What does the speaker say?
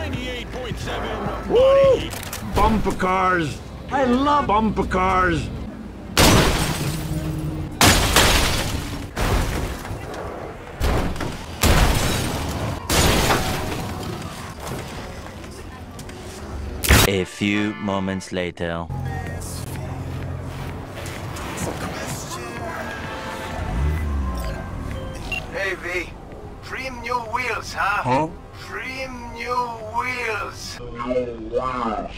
98.7 Woo! body. Bumper cars. I love bumper cars. A few moments later. Hey, V. Trim new wheels, huh? Huh? Trim new wheels. Oh,